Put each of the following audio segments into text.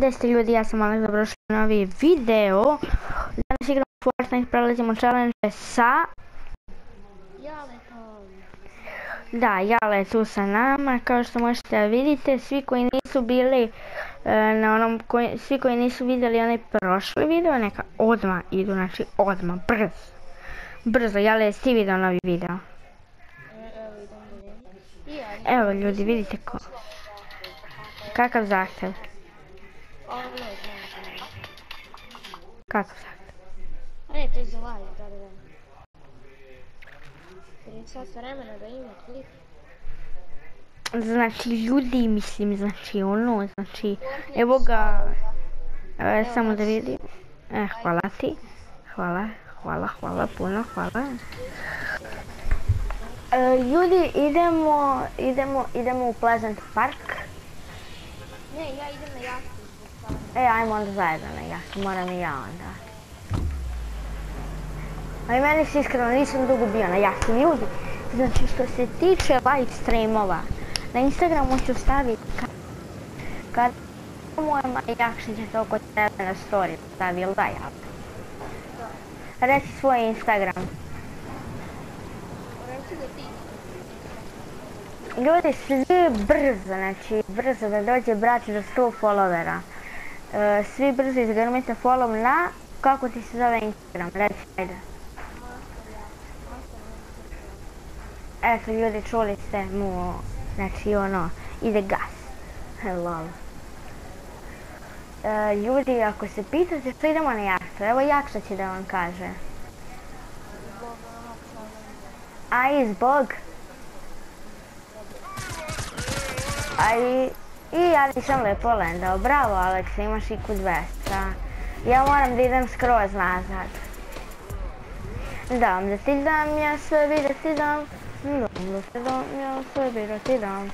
Gdje ste ljudi, ja sam Alex, dobrošli na novi video. Danas igramo Fortnite, prelazimo challenge sa... Jaletom. Da, Jale je tu sa nama, kao što možete vidite, svi koji nisu bili e, na onom, koji, svi koji nisu vidjeli onaj prošli video, neka odmah idu, znači odmah, brzo. Brzo, Jale, jesi ti vidio novi video? Evo ljudi, vidite ko. Kakav zahtjev? Ovo. Kakav zahtjev? A ne, to je za live, da, da, da. 30 sat vremena da ima klip. Znači ljudi, mislim, znači ono, znači, evo ga, e, samo da vidim, e, hvala ti, hvala, hvala, hvala, puno, hvala. E, ljudi, idemo, idemo, idemo u Pleasant Park, Ne, ja idem na toga. E, ajmo onda zajedno jahtu, moram i ja onda. Ali meni se iskreno nisam dugo bio na jahti, ljudi, znači što se tiče live streamova, na Instagramu ću staviti ka- kad moja Jakšić će to kod tebe na story stavi, jel da ja? Reci svoj Instagram. Ljudi, svi brzo, znači brzo da dođe brat do 100 followera. E, svi brzo izgrmite follow na, kako ti se zove Instagram, reci, ajde. Eto ljudi, čuli ste mu, znači ono, ide gas. Lol. E, ljudi, ako se pitate što idemo na jahtu, evo Jakša će da vam kaže. Zbog onog što nam... A i zbog... A i... I ja nisam lepo lendao. Bravo Aleks, imaš iku 200. Ja moram da idem skroz nazad. Dam da ti dam, ja sve bi da ti dam. Dam da ti dam, ja sve bi da ti dam.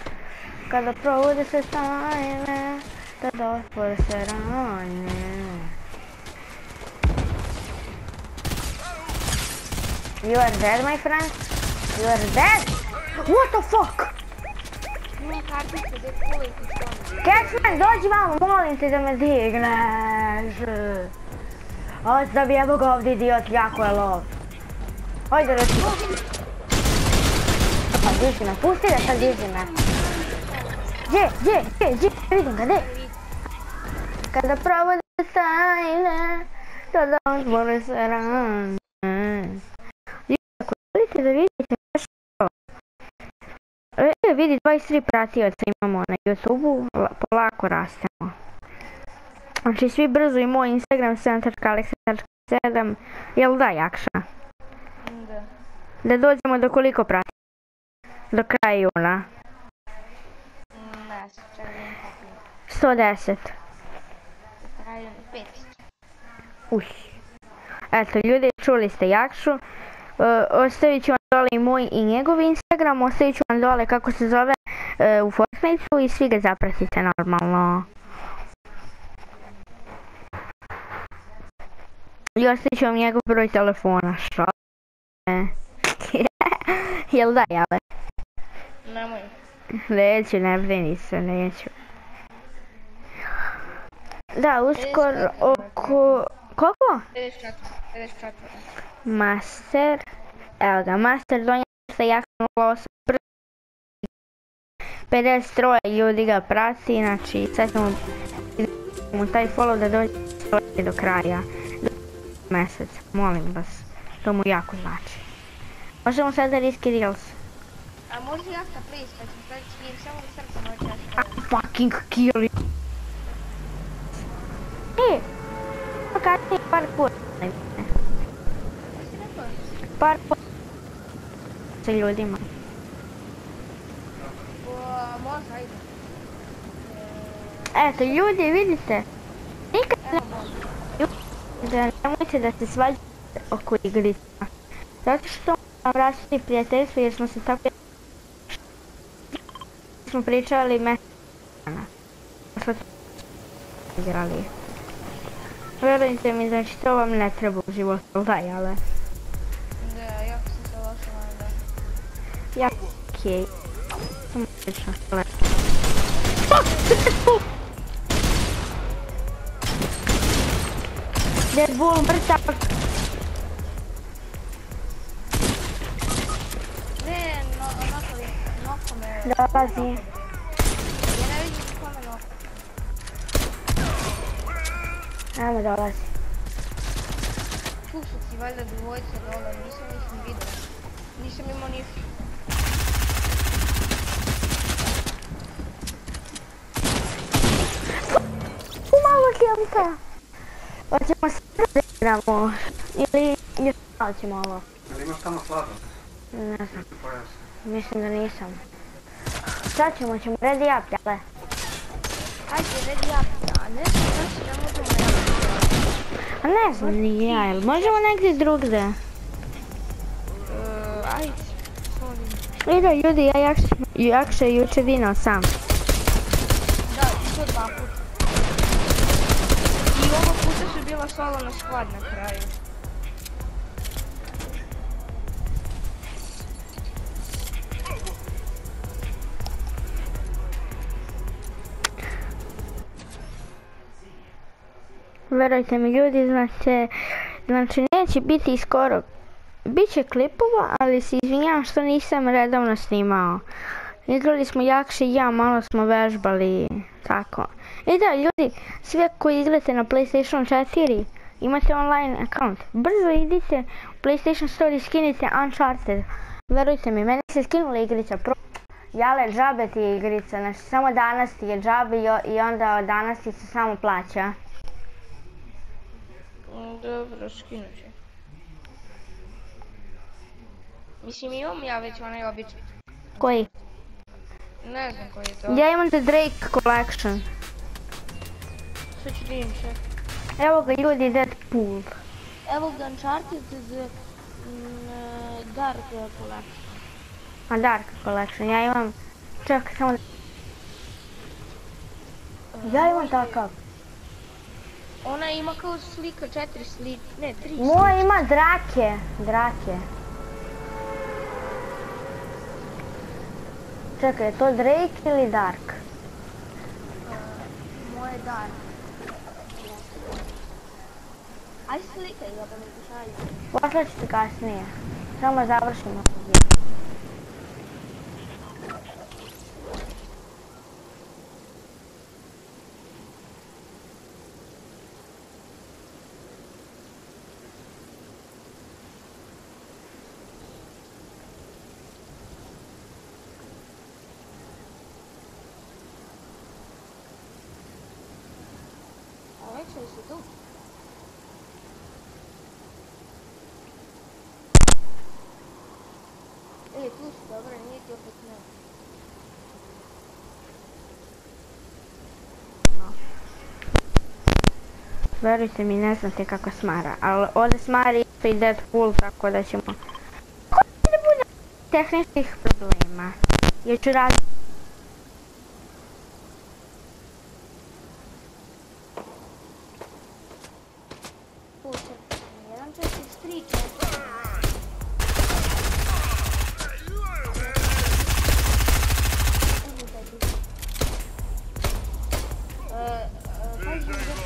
Kada provode se tajne, tada otvore se rane. You are dead, my friend? You are dead? What the fuck? Ima kartice gdje kulit i što. Catchman, dođi vamo, molim te da me digneš. Ovo da bi evo ga ovdje idiot, jako je lov. Hajde reći. Pa diži me, pusti da sad diži me. Gdje, gdje, gdje, gdje, vidim ga, gdje? Vidi, 23 pratioca imamo na YouTube-u, la- polako rastemo. Znači, svi brzo i moj Instagram, 7.alexa.7, jel da, Jakša? Da. Da dođemo do koliko prati? Do kraja juna. Kako 110. Traju 5. Uj. Eto, ljudi, čuli ste Jakšu. E, ostavit ću vam dole i moj i njegov Instagram, ostavit ću vam dole kako se zove e, u Fortniteu i svi ga zapratite normalno. I ostavit ću vam njegov broj telefona, što? Jel da, jale? Nemoj. Neću, ne brini se, neću. Da, uskoro oko... Koliko? 54. 54. Master, evo ga, Master donio se 08 53 ljudi ga prati, znači sad ćemo mu taj follow da dođe do kraja do mjeseca, molim vas, to mu jako znači. Možemo sada riski reels. A može jahta, please, kad ćemo staviti skin, samo da srce I jahta. fucking kill you. E, pokaži par puta. Par sa ljudima. Eto, ljudi, vidite. Nikad može. da nemojte da se svađate oko igrica. Zato što vam rasti prijateljstvo jer smo se tako smo pričali to igrali. Vjerujte mi, znači to vam ne treba u životu, jel da, Ja, okej. Samo lično, Dead Bull je, noko me... Dolazi. Ja ne vidim kome noko. Ajmo dolazi. Su ti valjda dvojice dole, nisam ih ni vidio. Nisam imao ništa. Kjemka. Hoćemo sve da igramo. Ili još malo ćemo ovo. Ali imaš tamo slado? Ne znam, mislim da nisam. Sad ćemo, ćemo ready up, jale? Ajde, redi ja, a ne znam znači ne možemo. A ne znam ni ja, jel možemo negdje drugdje? Uh, ajde. Ide ljudi, ja jakše, jakše juče dinao sam. Da, i to dva puta. I ovog solo na squad na kraju. Verujte mi ljudi, znači, znači neće biti skoro, bit će klipova, ali se izvinjavam što nisam redovno snimao. Igrali smo jakše i ja, malo smo vežbali, tako. I da, ljudi, sve koji igrate na PlayStation 4, imate online account. Brzo idite u PlayStation Store i skinite Uncharted. Verujte mi, meni se skinula igrica. Pro... Jale, džabe ti je igrica, znači samo danas ti je džabe i, onda danas ti se samo plaća. Mm, Dobro, skinut ću. Mislim, imam ja već onaj običaj. Koji? Ne znam koji je to. Ja imam The Drake Collection. Evo ga ljudi, Deadpool. Evo ga Uncharted the mm, Dark Collection. A Dark Collection, ja imam... Čekaj, samo... Ja imam takav. Ona ima kao slika, četiri slike, ne, tri slike. Moj ima drake. Drake. Čekaj, je to Drake ili Dark? Moje Dark. Aj slikaj ga da mi pošalju. Poslat kasnije. Samo završimo. A već li si E, tu si, dobro, nije ti opet ne. Verujte mi, ne znate kako smara. Ali ovdje smari isto i Deadpool, tako da ćemo... Ako ne bude tehničkih problema. Jer ću raditi... e,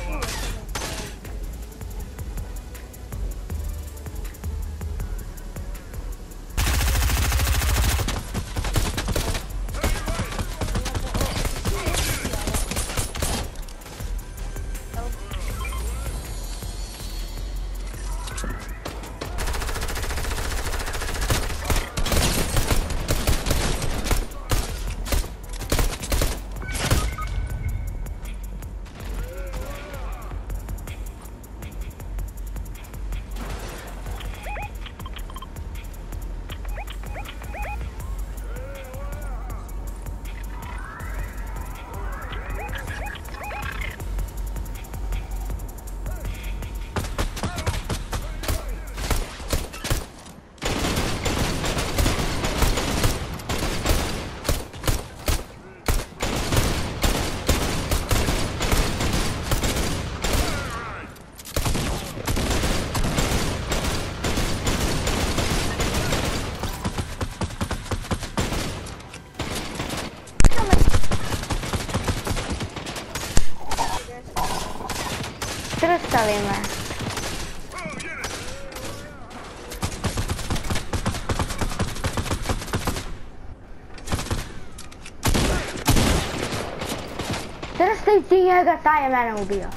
njega, taj je mene ubio.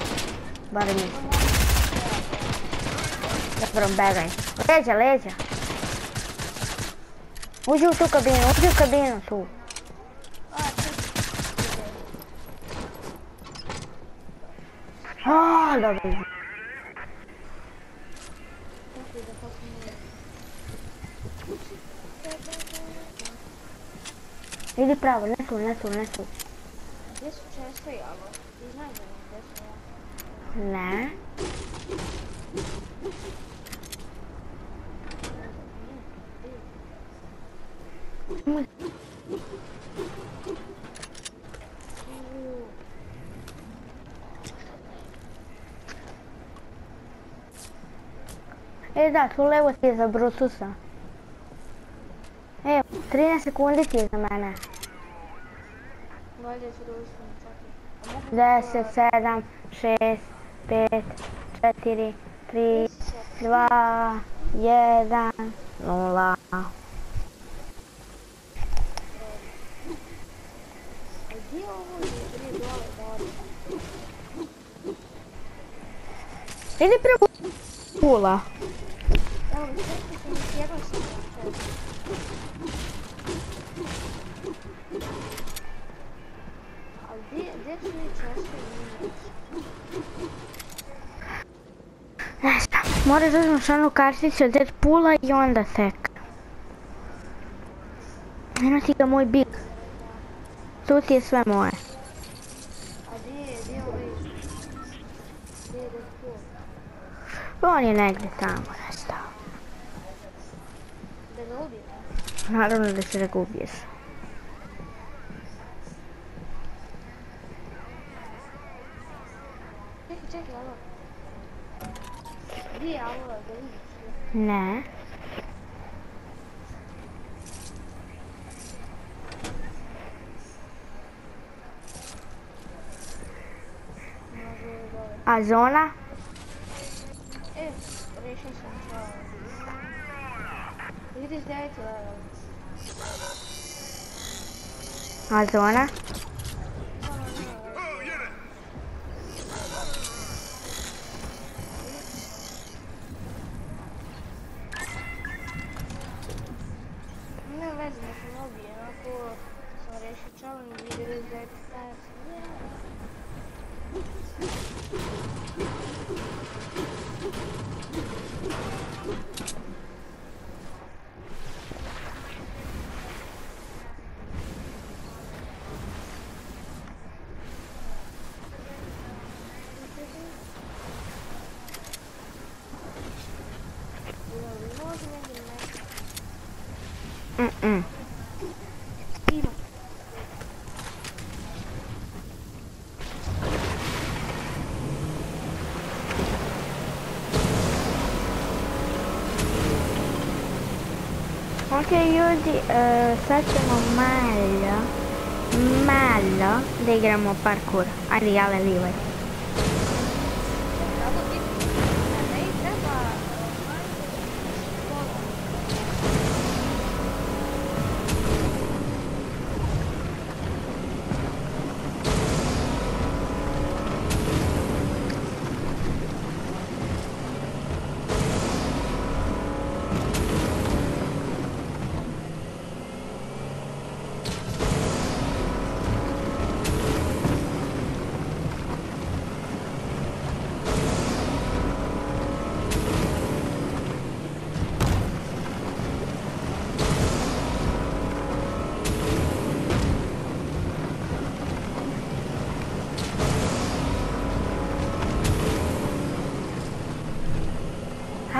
Barem mislim. Dobro, begaj. Leđa, leđa. Uđi u tu kabinu, uđi u kabinu tu. A, tu. A, dobro. Kako da počnem Idi pravo, ne tu, ne tu, ne tu. Gdje su često javo? Ti znaš da mi gdje su javo? Ne. E da, tu levo ti je za Brutusa. E, 13 sekundi ti je za mene. 10, 7, 6, 5, 4, 3, 2, 1, 0. A gdje je ovo je gdje dole da odem? Idi prvo Ne znam, moraš da uzmeš onu karticu od Deadpoola i onda tek. Eno ti ga moj big. Tu ti je sve moje. Ovaj? On je negdje tamo nestao. Da ga ubijem? Naravno da se ga ubiješ. Čekaj, čekaj, alo. Gdje je alo, da vidiš? Ne. Može je dole. A zona? E, rešio sam čao. Vidiš deveti level. A zona? Mm-mm. Ima. Ok ljudi, e, sad ćemo malo, malo da igramo parkour. Ajde, jale livaj.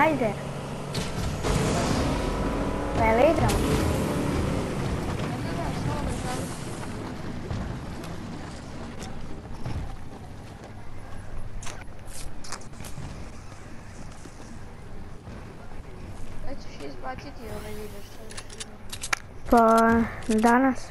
Hajde. Pa jel igramo? Ne znam, samo da želim. Kad ćeš izbaciti što ćeš vidjeti? Pa danas.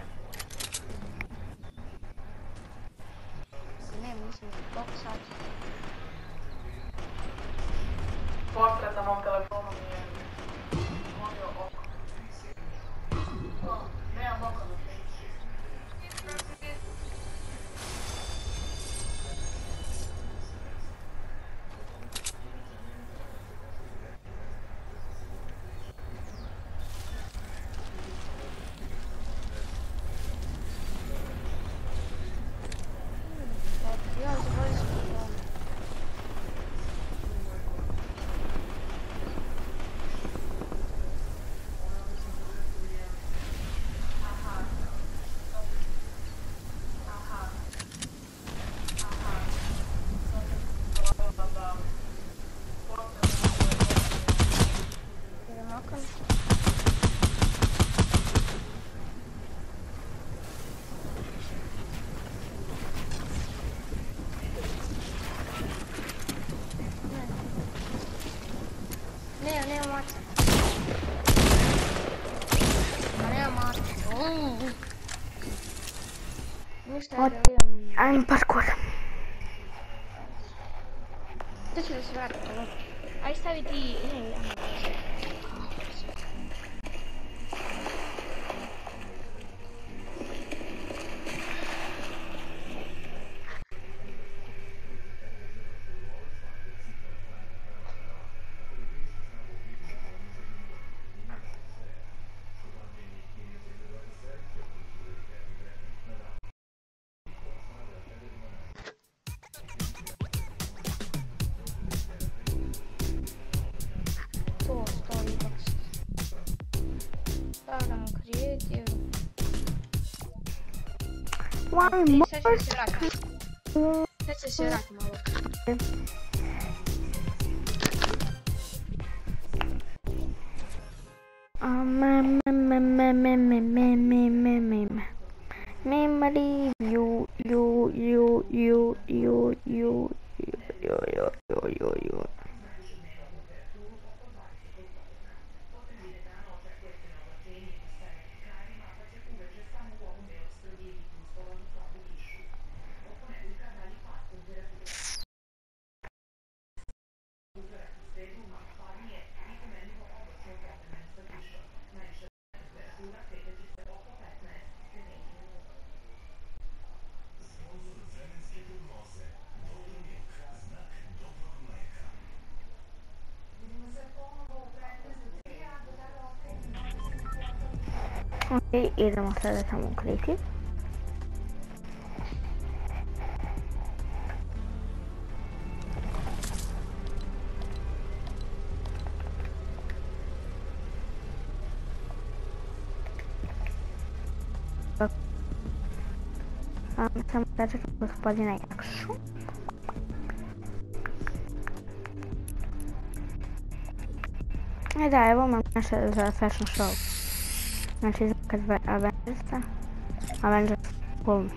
What? I'm perfect. Why more? Sad se sračimo. Sad se sračimo ovo. Um, um, Monkley e demonstração Monkley. Essa mudada que você pode ir na action. Ah, tá, eu vou mandar essa fashion show. Nacismo é que vai avançar. Avançar como?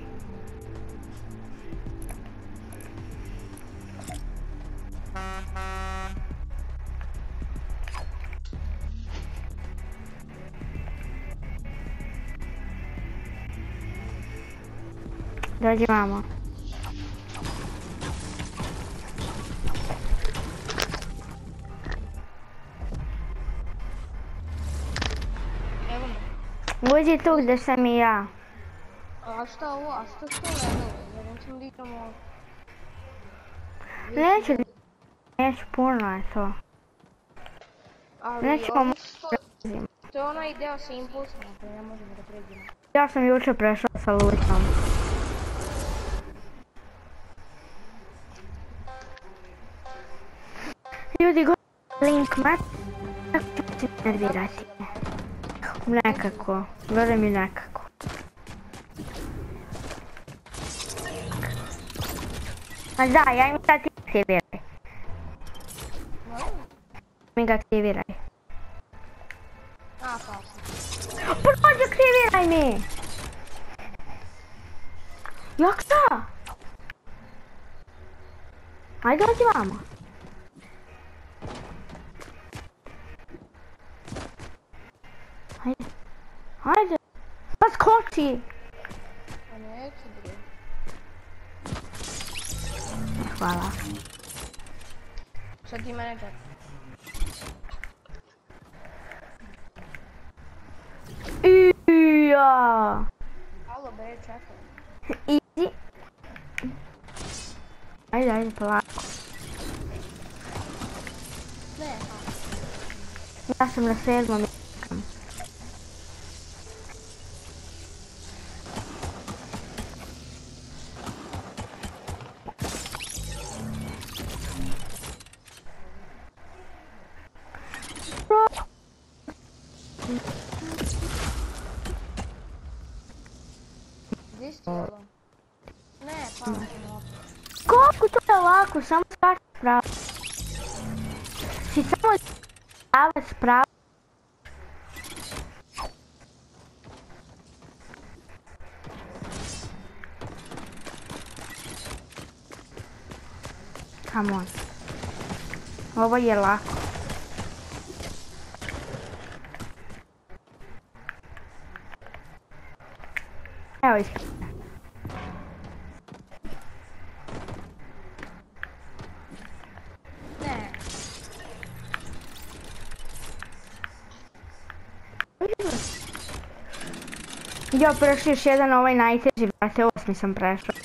Dá de mama. Uđi tu gdje sam i ja. A šta ovo? A šta što ovo? Zar nećemo da igramo... Neću, neću puno je to. Ali Nećemo ovo što... To je onaj deo sa impulsom, koji ne možemo da pređemo. Ja sam jučer prešao sa Luisom. Ljudi, go link mat. Kako ću se nervirati? Un Nekako. Veruj mi nekako. Ma dai, ajmo da ti aktiviraj. Mi ga aktiviraj. Prođi, aktiviraj mi! Jak to? Ajde, odivamo. Air Easy. Ai, ai, placo. Graças a Deus, meu. Come on. Ovo je lako. Evo ih. Jo, prošli još jedan ovaj najteži, brate, osmi sam prešla.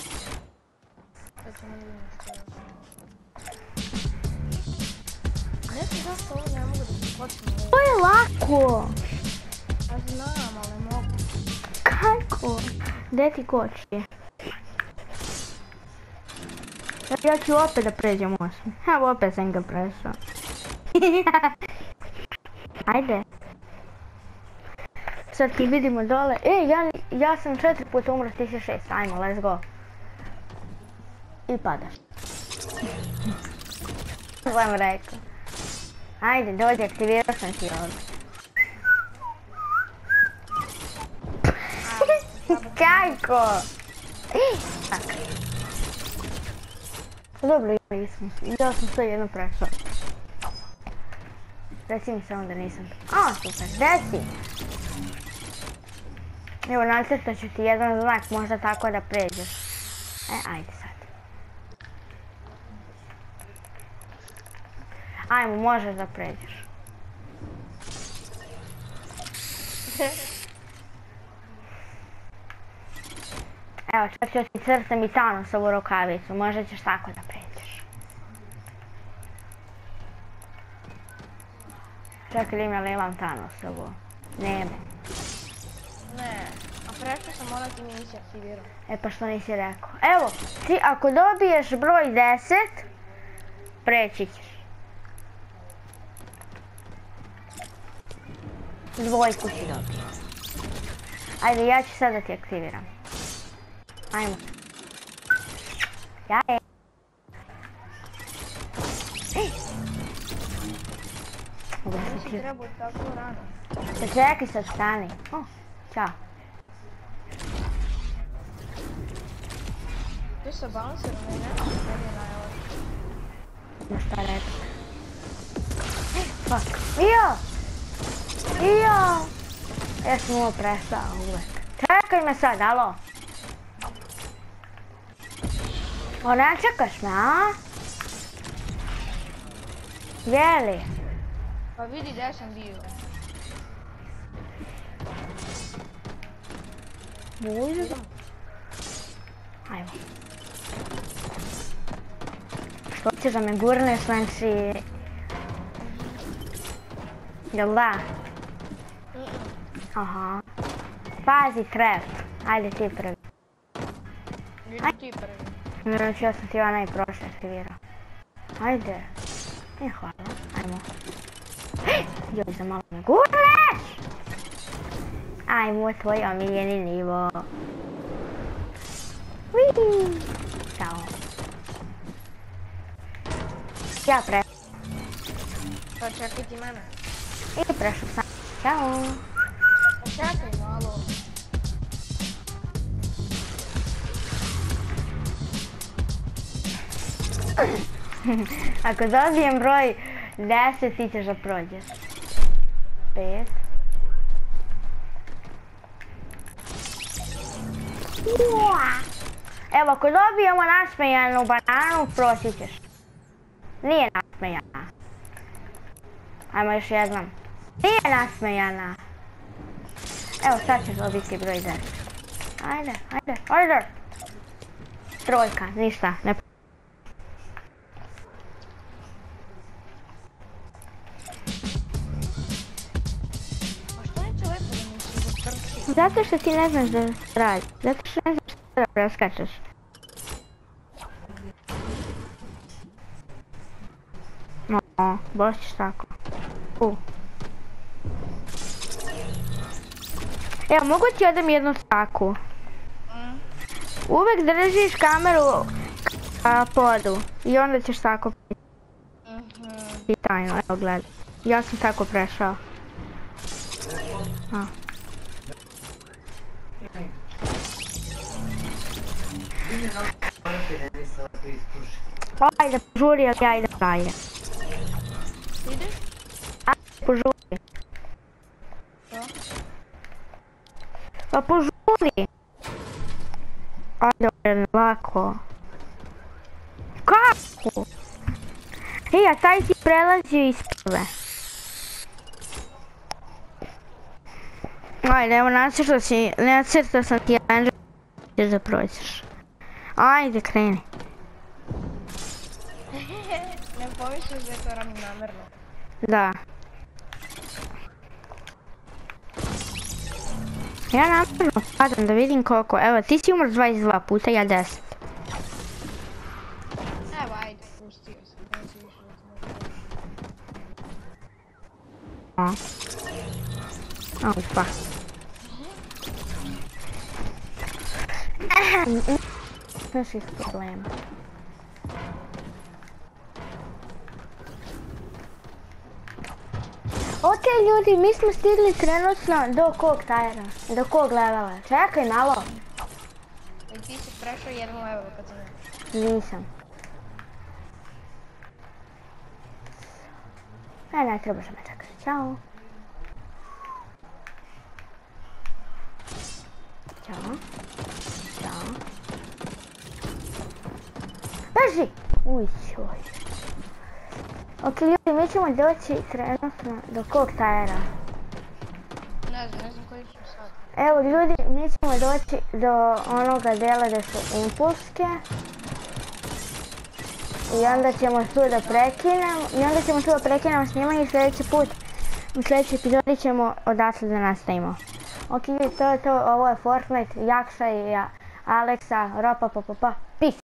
Gdje ti koči? Ja ću opet da pređem osmi. Evo opet sam ga prešao. Ajde. Sad ti vidimo dole. E, ja, ja sam četiri puta umro, ti si šest. Ajmo, let's go. I padaš. Vam rekao. Ajde, dođi, aktivirao sam ti ovdje. Kako? Tak. Dobro, smo. Ja sam sve jedno prešao. Reci mi samo da nisam. A, super, desi. Evo, nacrtat ću ti jedan znak, možda tako da pređeš. E, ajde sad. Ajmo, možeš da pređeš. Evo, čak ću ti crtam i Thanosovu rukavicu, možda ćeš tako da pređeš. Čekaj li ima li imam Thanosovu? Nema. Ne, a prešao sam ona ti mi nisi aktivirao. E pa što nisi rekao? Evo, ti ako dobiješ broj 10, preći ćeš. Dvojku si dobio. Ajde, ja ću sad da ti aktiviram. Ajmo. Ja je. Se Nisi trebao tako rano. Pa čekaj sad stani. O, čao. Tu sa balancerom ne nema na evo. Ma šta reći? Fuck. Ijo! Ijo! Ja sam ovo prestao uvek. Čekaj me sad, alo. O, ne čekaš me, a? Jeli? Pa vidi gdje sam bio. Buđu? Ajmo. Što ćeš da me gurneš, znači... Jel da? Aha. Pazi trep. Ajde ti prvi. Vidi ti prvi. Znači ja sam ti onaj prošli aktivirao. Ajde. E, hvala. Ajmo. Joj, za malo me gurneš! Ajmo, tvoj omiljeni nivo. Wii! Ćao. Ja pre... Pa čekaj ti mene. I prešao sam. Ćao. Ako dobijem broj 10, ti ćeš da prođeš. 5. Evo, ako dobijemo nasmejanu bananu, proći ćeš. Nije nasmejana. Ajmo još jednom. Nije nasmejana. Evo, sad ćeš dobiti broj 10. Ajde, ajde, ajde. Trojka, ništa, ne Zato što ti ne znaš da radi. Zato što ne znaš što da preskačeš. No, baš ćeš tako. U. Evo, mogu ti odam jednu staku. Mm. Uvek držiš kameru ka podu i onda ćeš tako Mhm. i tajno, evo gledaj. Ja sam tako prešao. A. Ajde, požuri, ali ja idem dalje. Ideš? Ajde, požuri. Što? Pa požuri. Ajde, ajde, lako. Kako? Ej, a taj ti prelazi iz prve. Ajde, evo nacrtao si, nacrtao sam ti jedan ćeš da prođeš. Ajde, kreni. Ne pomisliš da je to radim namjerno. Da. Ja namjerno padam da vidim koliko. Evo, ti si umro 22 puta, ja 10. Evo, ajde, pustio sam. Neću više. Naših problema. Ok ljudi, mi smo stigli trenutno do kog tajera? Do kog levela? Čekaj malo. I ti si prešao jednu level kad sam Nisam. E, ne trebaš me čekati. Ćao. Ćao. Ćao. Beži! Uj, čoj. Ok, ljudi, mi ćemo doći trenutno do kog tajera. Ne znam, ne znam koji sad. Evo ljudi, mi ćemo doći do onoga dela gdje su impulske. I onda ćemo tu da prekinemo, i onda ćemo tu da prekinemo snimanje i sljedeći put, u sljedećoj epizodi ćemo odatle da nastavimo. Ok, to je to, ovo je Fortnite, Jakša i ja, Aleksa, Ropa, pa, pa, pa!